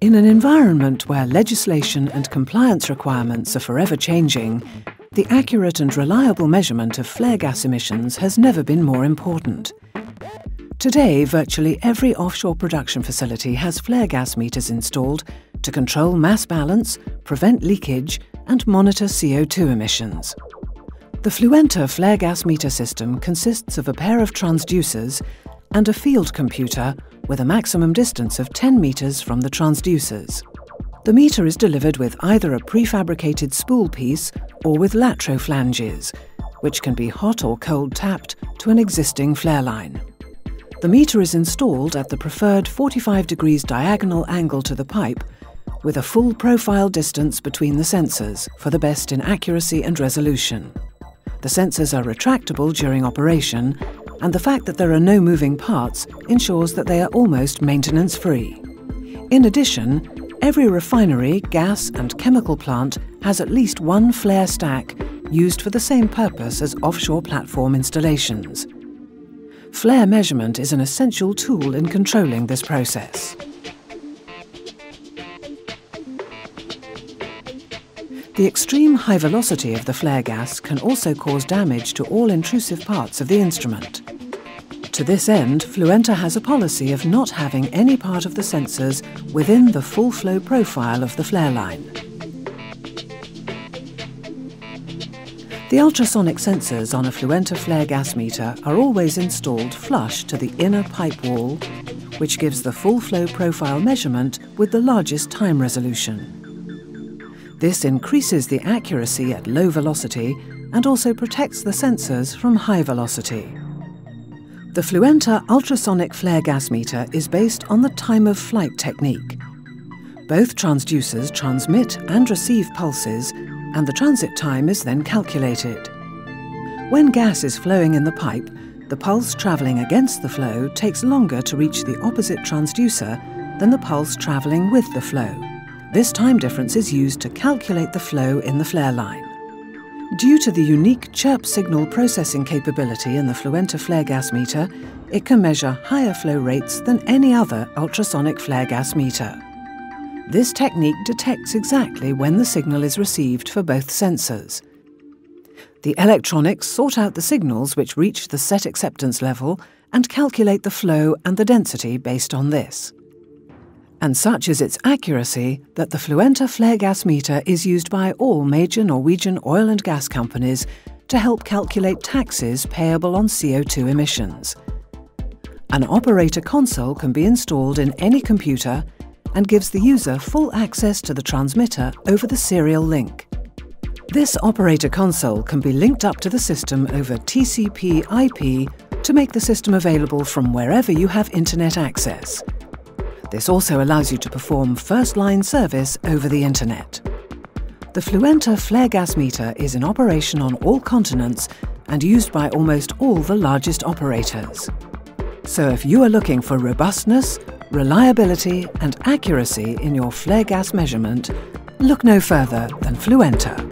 In an environment where legislation and compliance requirements are forever changing, the accurate and reliable measurement of flare gas emissions has never been more important. Today, virtually every offshore production facility has flare gas meters installed to control mass balance, prevent leakage, and monitor CO2 emissions. The Fluenta flare gas meter system consists of a pair of transducers and a field computer with a maximum distance of 10 metres from the transducers. The meter is delivered with either a prefabricated spool piece or with latro flanges, which can be hot or cold tapped to an existing flare line. The meter is installed at the preferred 45 degrees diagonal angle to the pipe with a full profile distance between the sensors for the best in accuracy and resolution. The sensors are retractable during operation and the fact that there are no moving parts ensures that they are almost maintenance-free. In addition, every refinery, gas and chemical plant has at least one flare stack used for the same purpose as offshore platform installations. Flare measurement is an essential tool in controlling this process. The extreme high velocity of the flare gas can also cause damage to all intrusive parts of the instrument. To this end, Fluenta has a policy of not having any part of the sensors within the full flow profile of the flare line. The ultrasonic sensors on a Fluenta flare gas meter are always installed flush to the inner pipe wall, which gives the full flow profile measurement with the largest time resolution. This increases the accuracy at low velocity and also protects the sensors from high velocity. The Fluenta ultrasonic flare gas meter is based on the time of flight technique. Both transducers transmit and receive pulses and the transit time is then calculated. When gas is flowing in the pipe, the pulse travelling against the flow takes longer to reach the opposite transducer than the pulse travelling with the flow. This time difference is used to calculate the flow in the flare line. Due to the unique chirp signal processing capability in the Fluenta flare gas meter, it can measure higher flow rates than any other ultrasonic flare gas meter. This technique detects exactly when the signal is received for both sensors. The electronics sort out the signals which reach the set acceptance level and calculate the flow and the density based on this and such is its accuracy that the Fluenta flare gas meter is used by all major Norwegian oil and gas companies to help calculate taxes payable on CO2 emissions. An operator console can be installed in any computer and gives the user full access to the transmitter over the serial link. This operator console can be linked up to the system over TCP IP to make the system available from wherever you have internet access. This also allows you to perform first-line service over the internet. The Fluenta flare gas meter is in operation on all continents and used by almost all the largest operators. So if you are looking for robustness, reliability and accuracy in your flare gas measurement, look no further than Fluenta.